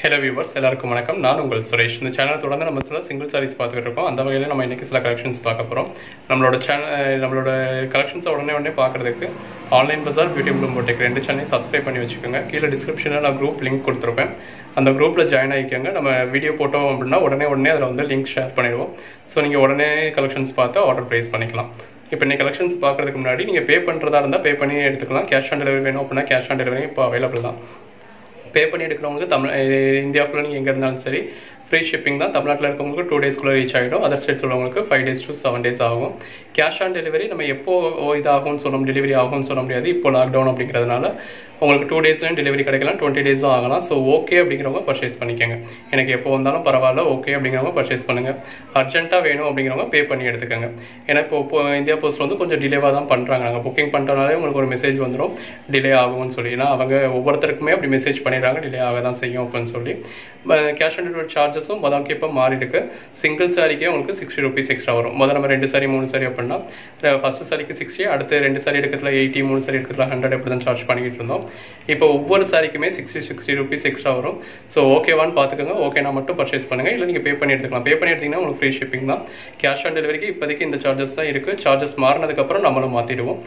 Hello viewers எல்லாருக்கும் வணக்கம். நான் உங்கள் சுரேஷ். இந்த சேனல் தொடர்ந்து நம்ம சில சிங்கிள் சாரீஸ் பார்த்துக்கிட்டு இருக்கோம். அந்த வகையில் நம்ம இன்றைக்கி சில கலெக்ஷன்ஸ் பார்க்க போகிறோம் நம்மளோட சேனல் நம்மளோட கலெக்ஷன்ஸை உடனே உடனே பார்க்குறதுக்கு ஆன்லைன் பஸார் பியூட்டி ப்ளூம் போட்டேக் ரெண்டு சேனலையும் சப்ஸ்கிரைப் பண்ணி வச்சுக்கோங்க. கீழே டிஸ்கிரிப்ஷனில் நான் குரூப் லிங்க் கொடுத்துருப்பேன். அந்த குரூப்பில் ஜாயின் ஆகிக்கோங்க. நம்ம வீடியோ போட்டோம் அப்படின்னா உடனே உடனே அதில் வந்து லிங்க் ஷேர் பண்ணிடுவோம். ஸோ நீங்கள் உடனே கலெக்ஷன்ஸ் பார்த்து ஆர்டர் ப்ளேஸ் பண்ணிக்கலாம். இப்போ நீங்கள் கலெக்ஷன்ஸ் பார்க்குறதுக்கு முன்னாடி நீங்கள் பே பண்ணுறதா இருந்தால் பே பண்ணி எடுத்துக்கலாம். கேஷ் ஆன் டெலிவரி வேணும் அப்படின்னா கேஷ் ஆன் டெலிவரி இப்போ அவைலபிள் தான். பே பண்ணி எடுக்கிறவங்களுக்கு தமிழ் இந்தியாவுக்குள்ள நீங்கள் எங்கே இருந்தாலும் சரி ஃப்ரீ ஷிப்பிங் தான் தமிழ்நாட்டில் இருக்கவங்களுக்கு டூ டேஸ்க்குள்ளே ரீச் ஆகிடும் அதர் ஸ்டேட்ஸ் உள்ளவங்களுக்கு five days to seven days ஆகும். கேஷ் ஆன் டெலிவரி நம்ம எப்போ இதாகும்னு சொல்ல டெலிவரி ஆகும்னு சொல்ல முடியாது. இப்போ லாக்டவுன் அப்படிங்கிறதுனால உங்களுக்கு டூ டேஸ்லேயும் டெலிவரி கிடைக்கலாம் டுவெண்ட்டி டேஸும் ஆகலாம். ஸோ ஓகே அப்படிங்கிறவங்க பர்ச்சேஸ் பண்ணிக்கோங்க. எனக்கு எப்போ வந்தாலும் பரவாயில்ல ஓகே அப்படிங்கிறவங்க பர்ச்சேஸ் பண்ணுங்கள் அர்ஜென்ட்டாக வேணும் அப்படிங்கிறவங்க பே பண்ணி எடுத்துக்கோங்க. ஏன்னா இப்போ இப்போ இந்தியா போஸ்ட் வந்து கொஞ்சம் டிலேவாக தான் பண்ணுறாங்க நாங்கள் புக்கிங் பண்ணுறதுனாலே உங்களுக்கு ஒரு மெசேஜ் வந்துடும். டிலே ஆகும்னு சொல்லி. ஏன்னா அவங்க ஒவ்வொருத்தருக்குமே அப்படி மெசேஜ் பண்ணிடுறாங்க. டிலே ஆக தான் செய்யும் அப்படின்னு சொல்லி. கேஷ் ஆன் டெலிவரி சார்ஜஸும் மதம்க்கு இப்போ மாறி இருக்கு. சிங்கிள் சாரிக்கே உங்களுக்கு சிக்ஸ்டி ருபீஸ் எக்ஸ்ட்ரா வரும். முதல்ல நம்ம ரெண்டு சாரி மூணு சாரி அப்படின்னா ஃபர்ஸ்ட் சாரிக்கு சிக்ஸ்டி அடுத்து ரெண்டு சாரி எடுக்கிறதுல எயிட்டி மூணு சாரி எடுக்கிறதுல ஹண்ட்ரட் எப்படி தான் சார்ஜ் பண்ணிக்கிட்டு இருந்தோம். இப்போ ஒவ்வொரு சாரிக்குமே சிக்ஸ்டி சிக்ஸ்டி ருபீஸ் எக்ஸ்ட்ரா வரும். ஸோ ஓகேவான்னு பார்த்துக்கோங்க. ஓகேனா மட்டும் பர்ச்சேஸ் பண்ணுங்கள் இல்லை நீங்கள் பே பண்ணி எடுத்துக்கலாம். பே பண்ணி எடுத்தீங்கன்னா உங்களுக்கு ஃப்ரீ ஷிப்பிங் தான். கேஷ் ஆன் டெலிவரிக்கு இப்போதைக்கு இந்த சார்ஜஸ் தான் இருக்குது சார்ஜஸ் மாறினதுக்கப்புறம் நம்மளும் மாற்றிடுவோம்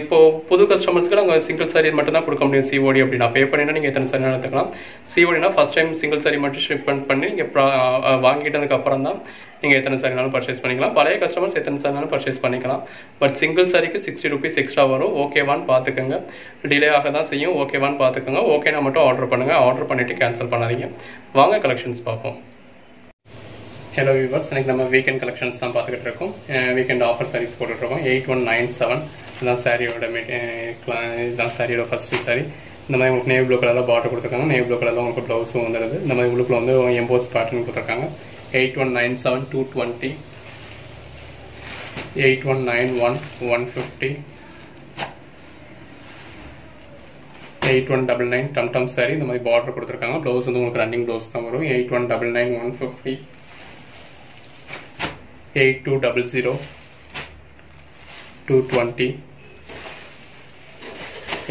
இப்போ புது கஸ்டமர்ஸ்க்கு நாங்கள் சிங்கிள் சாரி மட்டும் தான் கொடுக்க முடியும். சிஓடி அப்படின்னா. பே பண்ணினா நீங்கள் எத்தனை சாரி நடத்துக்கலாம் சிஓடினா first time single single sari மட்டும் ஷிப்மெண்ட் பண்ணி நீங்கள் வாங்கிட்டதுக்கு அப்புறம் தான் நீங்கள் எத்தனை சாரினாலும் பர்ச்சேஸ் பண்ணிக்கலாம். பழைய கஸ்டமர்ஸ் எத்தனை சாரினாலும் பர்ச்சேஸ் பண்ணிக்கலாம். பட் சிங்கிள் சாரிக்கு சிக்ஸ்டி ருபீஸ் எக்ஸ்ட்ரா வரும். ஓகேவான்னு பார்த்துக்கோங்க டிலே ஆக தான் செய்யும். ஓகேவான்னு பார்த்துக்கோங்க ஓகேனா மட்டும் ஆர்டர் பண்ணுங்கள் ஆர்டர் பண்ணிவிட்டு கேன்சல் பண்ணாதீங்க. வாங்க கலெக்ஷன்ஸ் பார்ப்போம். ஹலோ வியூவர்ஸ் இன்றைக்கி நம்ம வீக்கெண்ட் கலெக்ஷன்ஸ் தான் பார்த்துக்கிட்டு இருக்கோம். வீக்கெண்ட் ஆஃபர் சாரீஸ் போட்டுட்ருக்கோம் எயிட் ஒன் நைன் செவன் இதுதான் சாரியோட இதுதான் சாரியோட ஃபஸ்ட்டு சாரி இந்த மாதிரி உங்களுக்கு நேவ் ப்ளூ கலரில் பாட்டர் கொடுத்துருக்காங்க. நேவ் ப்ளூ கலரில் உங்களுக்கு ப்ளவுஸும் வந்துடுது இந்த மாதிரி உள்ளுக்குள்ள வந்து எம்போஸ் பேட்டர்ன் கொடுத்துருக்காங்க. Eight one nine seven two twenty eight one nine one one fifty eight one double nine டம் டம் சாரி இந்த மாதிரி பார்டர் கொடுத்துருக்காங்க. ப்ளவுஸ் வந்து உங்களுக்கு ரன்னிங் ப்ளவுஸ் தான் வரும். Eight one double nine one fifty eight two double zero two twenty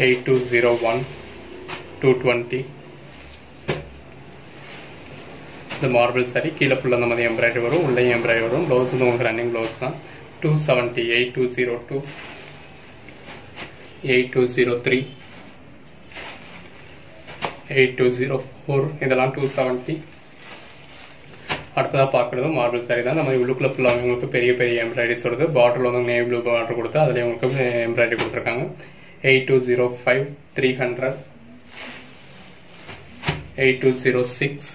eight two zero one two twenty இந்த மார்பிள் சாரி கீழே ஃபுல்லாக நம்ம எம்ப்ராய்டரி வரும் உள்ளே எம்ப்ராய்டரி வரும். ப்ளவுஸ் வந்து உங்களுக்கு ரன்னிங் ப்ளவுஸ் தான். Two seventy eight two zero two eight two zero three eight two zero four இதெல்லாம் டூ செவன்ட்டி அடுத்ததாக பார்க்குறது மார்பிள் சாரி தான். நம்ம உள்ளுக்குள்ள ஃபுல்லாக உங்களுக்கு பெரிய பெரிய எம்ப்ராய்டரிஸ் வருது. பார்டரில் வந்து நேவ் ப்ளூ பார்டர் கொடுத்து அதில் உங்களுக்கு எம்ப்ராய்டரி கொடுத்துருக்காங்க. Eight two zero five three hundred eight two zero six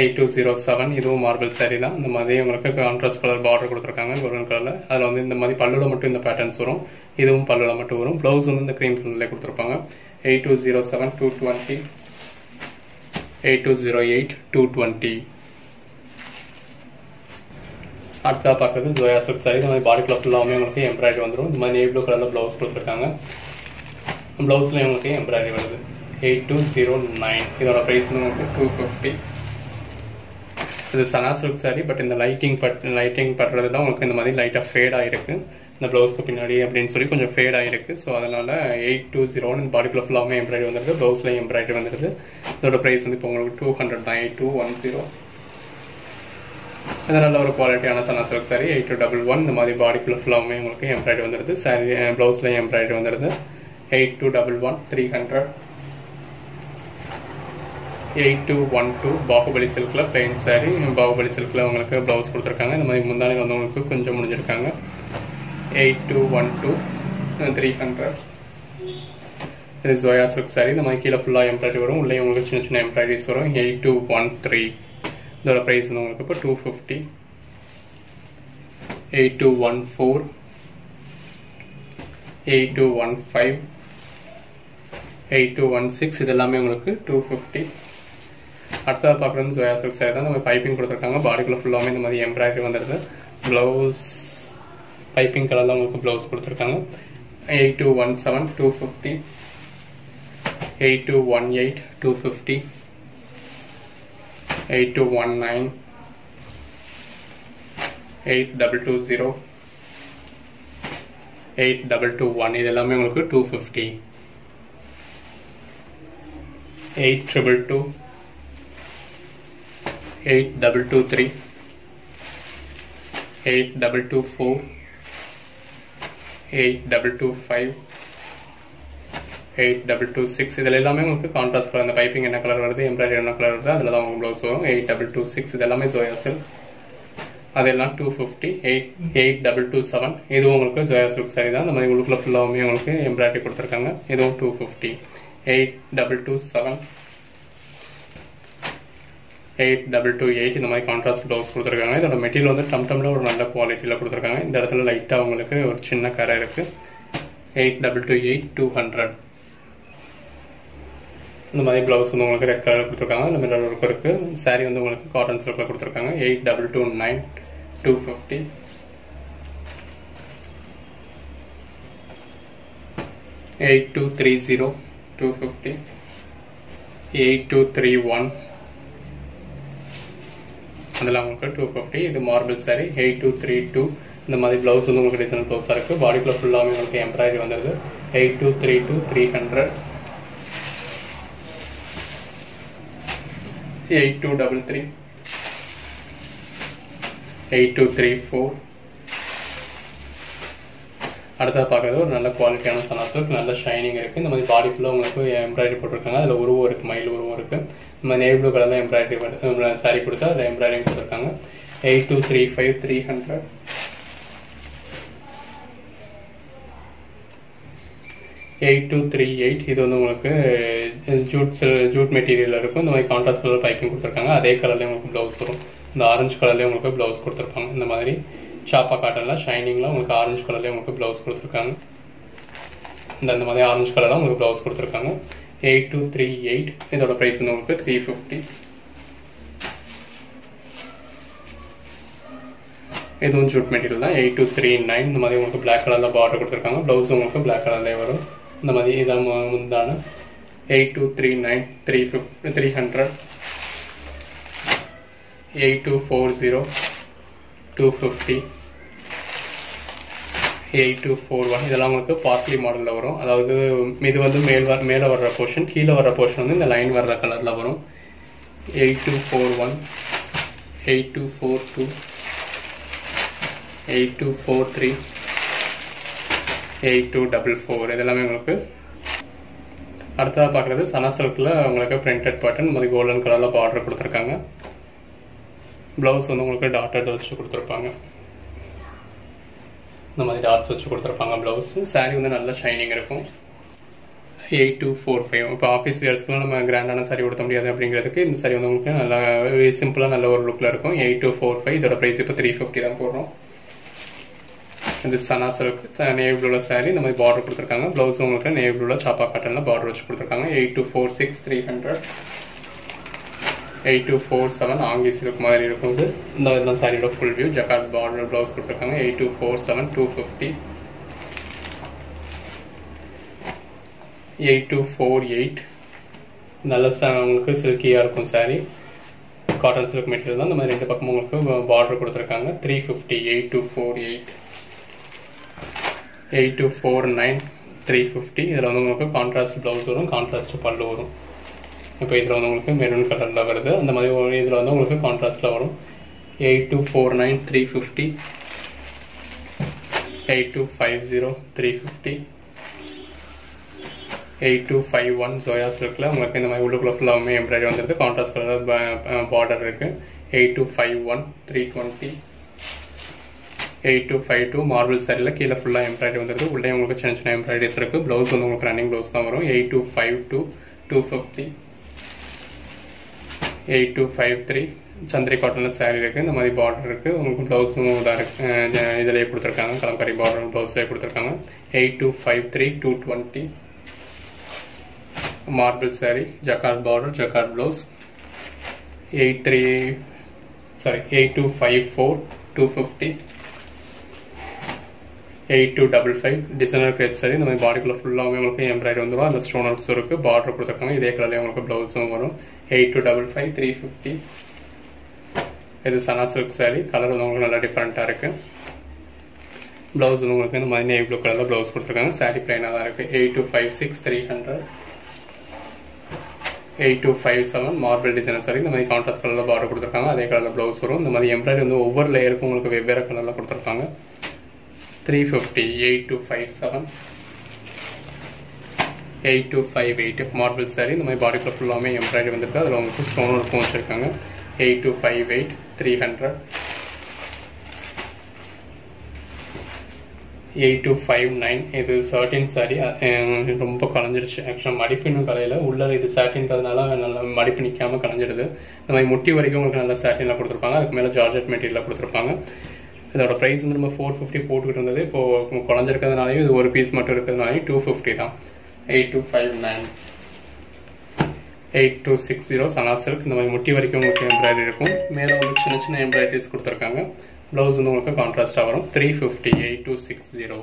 eight two zero seven இதுவும் மார்பிள் சாரி தான். இந்த மாதிரி உங்களுக்கு கான்ட்ராஸ்ட் கலர் பார்டர் கொடுத்துருக்காங்க கோல்டன் கலரில் அதில் வந்து இந்த மாதிரி பல்லுல மட்டும் இந்த பேட்டர்ன்ஸ் வரும். இதுவும் பல்லுல மட்டும் வரும். ப்ளவுஸ் வந்து இந்த க்ரீம் கலர்லேயே கொடுத்துருப்பாங்க. Eight two zero seven two twenty eight two zero eight two twenty அடுத்ததாக பார்க்குறது ஜோயா சில்க் சாரி இந்த மாதிரி பாடிக்குள்ள ஃபுல்லாமே உங்களுக்கு எம்ப்ராய்டரி வந்துடும் இந்த மாதிரி நேவ் ப்ளூ கலரில் ப்ளவுஸ் கொடுத்துருக்காங்க. ப்ளவுஸில் உங்களுக்கு எம்ப்ராய்டரி வருது. எயிட் டூ ஜீரோ நைன் இதோட ப்ரைஸ் வந்து உங்களுக்கு டூ ஃபிஃப்டி இது சனா சில்க் சாரி பட் இந்த லைட்டிங் பட் லைட்டிங் பட்டுறது தான் உங்களுக்கு இந்த மாதிரி லைட்டாக ஃபேட் ஆகிருக்கு இந்த ப்ளவுஸ்க்கு பின்னாடி அப்படின்னு சொல்லி கொஞ்சம் ஃபேட் ஆகிருக்கு ஸோ அதனால் எயிட் டூ ஜீரோன்னு இந்த பாடிக்குள்ள ஃபுல்லாகவே எம்ப்ராய்டரி வந்துருக்கு ப்ளவுஸ்லேயும் எம்ப்ராய்டரி வந்துருது. இதோட ப்ரைஸ் வந்து இப்போ உங்களுக்கு டூ ஹண்ட்ரட் தான். எயிட் டூ ஒன் ஜீரோ அது நல்ல ஒரு குவாலிட்டியான சனா silk sari eight two double one இந்த மாதிரி பாடிக்குள்ள ஃபுல்லாகவே உங்களுக்கு எம்ப்ராய்டரி வந்துருது. சாரி ப்ளவுஸில் எம்ப்ராய்டரி வந்துருது. Eight two double one three hundred eight two one two Baahubali சில்கில் plain sari Baahubali சில்கில் உங்களுக்கு ப்ளவுஸ் கொடுத்துருக்காங்க. இந்த மாதிரி முந்தானி வந்தவங்களுக்கு கொஞ்சம் முடிஞ்சிருக்காங்க. Eight two one two three hundred இது ஜோயா சில்க் சாரீ இந்த மாதிரி கீழே ஃபுல்லாக எம்ப்ராய்டரி வரும். உள்ளே உங்களுக்கு சின்ன சின்ன எம்ப்ராய்டரிஸ் வரும். எயிட் டூ ஒன் த்ரீ இதோட ப்ரைஸ் வந்து உங்களுக்கு இப்போ two fifty eight two one four eight two one five eight two one six இது எல்லாமே உங்களுக்கு டூ ஃபிஃப்டி அடுத்ததாக பார்க்குறது சோயா சில்க் சாரி தான். நம்ம பைப்பிங் கொடுத்துருக்காங்க. பாடிக்குள்ள ஃபுல்லாமே இந்த மாதிரி எம்ப்ராய்டரி வந்துடுது ப்ளவுஸ் பைப்பிங் கலரில் உங்களுக்கு ப்ளவுஸ் கொடுத்துருக்காங்க. Eight two one seven two fifty eight two one eight two fifty eight two one nine eight double two zero eight double two one இது எல்லாமே உங்களுக்கு two fifty eight triple two eight double two three eight double two four eight double two five eight double two six இதில் எல்லாமே உங்களுக்கு contrast colour அந்த piping என்ன colour வருது embroidery என்ன கலர் வருது அதில் தான் உங்களுக்கு ப்ளவுஸ் வரும். எயிட் டபுள் டூ சிக்ஸ் இது எல்லாமே ஜோயா சில்க் அதெல்லாம் two fifty eight eight double two seven இதுவும் உங்களுக்கு ஜோயா சில்க் சாரி தான். அந்த மாதிரி உங்களுக்குள்ள ஃபுல்லாகவுமே உங்களுக்கு எம்ப்ராய்டரி கொடுத்துருக்காங்க. இதுவும் two fifty eight double two seven eight double two eight இந்த மாதிரி கான்ட்ராஸ்ட் ப்ளவுஸ் கொடுத்துருக்காங்க. இதோட மெட்டீரியல் வந்து டம் டம்ல ஒரு நல்ல குவாலிட்டியில் கொடுத்துருக்காங்க. இந்த இடத்துல லைட்டாக உங்களுக்கு ஒரு சின்ன கரை இருக்குது eight double two eight two hundred இந்த மாதிரி ப்ளவுஸ் வந்து உங்களுக்கு ரெட் கலர் கொடுத்துருக்காங்க. இந்த மிரர் ஒர்க் இருக்குது சாரீ வந்து உங்களுக்கு காட்டன் சில்கில் கொடுத்துருக்காங்க. Eight double two nine two fifty eight two three zero two fifty eight two three one அதெல்லாம் உங்களுக்கு டூ ஃபிஃப்டி இது marble sari eight two three two இந்த மாதிரி ப்ளவுஸ் வந்து உங்களுக்கு டிசைன் ப்ளவுஸாக இருக்குது பாடிக்குள்ள ஃபுல்லாகவே உங்களுக்கு எம்ப்ராய்டரி வந்துடுது eight two three two three hundred eight two double three eight two three four அடுத்தது பார்க்குறது ஒரு நல்ல குவாலிட்டியான சனாசுக்கு நல்ல ஷைனிங் இருக்குது இந்த மாதிரி பாடி ஃபுல்லாக உங்களுக்கு எம்ப்ராய்டரி போட்டிருக்காங்க. அதில் உருவம் இருக்குது மயில் உருவம் இருக்குது இந்த மாதிரி ப்ளூ கலரில் எம்ப்ராய்டரி சாரி கொடுத்தா அதில் எம்ப்ராய்டரிங் கொடுத்துருக்காங்க eight two three five three hundred eight two three eight இது வந்து உங்களுக்கு ஜூட் ஜூட் மெட்டீரியல் இருக்கும். இந்த மாதிரி கான்ட்ராஸ்ட் கலர் பைப்பிங் கொடுத்துருக்காங்க. அதே கலர்லேயே உங்களுக்கு ப்ளவுஸ் வரும். இந்த ஆரஞ்சு கலர்லேயே உங்களுக்கு ப்ளவுஸ் கொடுத்துருப்பாங்க. இந்த மாதிரி ஷாப்பா காட்டனில் ஷைனிங்கில் உங்களுக்கு ஆரஞ்சு கலர்லேயே உங்களுக்கு ப்ளவுஸ் கொடுத்துருக்காங்க. இந்த அந்த மாதிரி ஆரஞ்சு கலரில் உங்களுக்கு ப்ளவுஸ் கொடுத்துருக்காங்க. எயிட் டூ த்ரீ எயிட் இதோட ப்ரைஸ் வந்து உங்களுக்கு த்ரீ ஃபிஃப்டி இதுவும் ஜூட் மெட்டீரியல் தான். எயிட் டூ த்ரீ நைன் இந்த மாதிரி உங்களுக்கு பிளாக் கலரில் பார்டர் கொடுத்துருக்காங்க. ப்ளவுஸ் உங்களுக்கு பிளாக் கலர்லேயே வரும். இந்த மாதிரி இதான் முந்தான eight two three nine three fifty three hundred eight two four zero two fifty eight two four one இதெல்லாம் உங்களுக்கு பார்ட்லி மாடலில் வரும். அதாவது இது வந்து மேல் வர மேலே வர்ற போர்ஷன் கீழே வர்ற போர்ஷன் வந்து இந்த லைன் வர்ற கலரில் வரும். Eight two four one eight two four two eight two four three eight two double four இதெல்லாமே உங்களுக்கு அடுத்ததாக பார்க்குறது சனா சில்கில் உங்களுக்கு பிரிண்டட் பட்டன் மாதிரி கோல்டன் கலரில் பார்டர் கொடுத்துருக்காங்க. ப்ளவுஸ் வந்து உங்களுக்கு டாட்டட் வச்சு கொடுத்துருப்பாங்க. இந்த மாதிரி டாட்ஸ் வச்சு கொடுத்துருப்பாங்க ப்ளவுஸ். சாரீ வந்து நல்லா ஷைனிங் இருக்கும். எயிட் டூ ஃபோர் ஃபைவ் இப்போ ஆஃபீஸ் வேர்ஸ்க்குலாம் நம்ம கிராண்டான சாரி கொடுத்த முடியாது அப்படிங்கிறதுக்கு இந்த சாரி வந்து உங்களுக்கு நல்லா சிம்பிளாக நல்ல ஒரு லுக்கில் இருக்கும். எயிட் டூ ஃபோர் ஃபைவ் இதோட ப்ரைஸ் இப்போ த்ரீ ஃபிஃப்டி தான் போடுறோம். இது சனா சில்க் நேவி ப்ளூவில் சாரி இந்த மாதிரி பார்டர் கொடுத்துருக்காங்க. ப்ளவுஸ் உங்களுக்கு நேவி ப்ளூவில் சாப்பா காட்டனில் பார்டர் வச்சு கொடுத்துருக்காங்க. Eight two four six three hundred eight two four seven ஆங்கி சில்க் மாதிரி இருக்கும் இது இந்த இதெல்லாம் சாரியோட full view jacquard border blouse கொடுத்துருக்காங்க eight two four seven two fifty eight two four eight நல்ல உங்களுக்கு சில்கியாக இருக்கும் சாரி காட்டன் சில்க் மெட்டீரியல் தான் இந்த மாதிரி ரெண்டு பக்கமும் உங்களுக்கு பார்டர் கொடுத்துருக்காங்க. Three fifty eight two four eight eight two four nine three fifty இதில் வந்து உங்களுக்கு கான்ட்ராஸ்ட் ப்ளவுஸ் வரும் கான்ட்ராஸ்ட் பல்லு வரும். இப்போ இதில் வந்து உங்களுக்கு மெரூன் கலரில் வருது. அந்த மாதிரி இதில் வந்து உங்களுக்கு கான்ட்ராஸ்ட்டில் வரும். Eight two four nine three fifty eight two five zero three fifty eight two five one soya சில்கில் உங்களுக்கு இந்த மாதிரி உள்ளுக்குள்ள ஃபுல்லாகவுமே எம்ப்ராய்டரி வந்துருது. கான்ட்ராஸ்ட் கலர் பார்டர் இருக்குது eight two five one three twenty eight two five two marble சாரியில் கீழே ஃபுல்லாக எம்ப்ராய்டரி வந்துருது. உள்ளே உங்களுக்கு சின்ன சின்ன எம்ப்ராய்டரிஸ் இருக்குது ப்ளவுஸ் வந்து உங்களுக்கு ரன்னிங் ப்ளவுஸ் தான் வரும். Eight two five two two fifty eight two five three Chanderi காட்டனில் சேரீ இருக்குது இந்த மாதிரி பார்டர் இருக்குது உங்களுக்கு ப்ளவுஸும் இதாக இருக்குது இதிலே கொடுத்துருக்காங்க. கலம்பரி பார்டர் ப்ளவுஸே கொடுத்துருக்காங்க. Eight two five three two twenty marble sari jacquard border jacquard blouse eight three sari eight two five four two fifty eight two double five designer crepe sari இந்த மாதிரி பாடிக்குள்ளே ஃபுல்லாகவே உங்களுக்கு எம்ப்ராய்டரி வந்துடும் அந்த ஸ்டோன் ஒர்க்ஸ் இருக்குது border கொடுத்துருக்காங்க இதே கலர்லேயே உங்களுக்கு ப்ளவுஸும் வரும். Eight two double five three fifty இது சனா சில்க் சாரி கலர் வந்து உங்களுக்கு நல்லா டிஃப்ரெண்ட்டாக இருக்குது ப்ளவுஸ் வந்து உங்களுக்கு இந்த மாதிரி நேவி ப்ளூ கலரில் ப்ளவுஸ் கொடுத்துருக்காங்க. சாரி பிளைனாக தான் இருக்குது eight two five six three hundred eight two five seven marble designer sari இந்த மாதிரி கான்ட்ராஸ்ட் கலரில் பார்டர் கொடுத்துருக்காங்க. அதே கலரில் ப்ளவுஸ் வரும். இந்த மாதிரி எம்ப்ராய்டரி வந்து ஒவ்வொரு லேயருக்கும் உங்களுக்கு வெவ்வேறு கலரில் கொடுத்துருக்காங்க. Three fifty eight two five seven eight two five eight marble sari இந்த மாதிரி பாடிக்குள்ள ஃபுல்லாமே எம்ப்ராய்டரி வந்திருக்கு. அதில் உங்களுக்கு ஸ்டோன் ஒர்க்கும் வச்சுருக்காங்க. Eight two five eight three hundred eight two five nine இது சர்டின் சாரி ரொம்ப கலைஞ்சிருச்சு. ஆக்சுவலாக மடிப்பு இன்னும் கலையில். உள்ள இது சாட்டின்றதுனால நல்லா மடிப்பு நிற்காம கலைஞ்சிடுது இந்த மாதிரி முட்டி வரைக்கும் உங்களுக்கு நல்ல சாட்டினில் கொடுத்துருப்பாங்க. அதுக்கு மேலே ஜார்ஜெட் மெட்டீரியலில் கொடுத்துருப்பாங்க. இதோட ப்ரைஸ் வந்து நம்ம ஃபோர் ஃபிஃப்டி போட்டுக்கிட்டு இருந்தது. இப்போது குழஞ்சிருக்கிறதுனாலையும் இது ஒரு பீஸ் மட்டும் இருக்கிறதுனாலையும் டூ ஃபிஃப்டி தான். Eight two five nine eight two six zero சனா சில்க் இந்த மாதிரி முட்டி வரைக்கும் உங்களுக்கு எம்ப்ராய்டரி இருக்கும். மேலே வந்து சின்ன சின்ன எம்ப்ராய்டரிஸ் கொடுத்துருக்காங்க. ப்ளவுஸ் வந்து உங்களுக்கு கான்ட்ராஸ்டாக வரும். Three fifty eight two six zero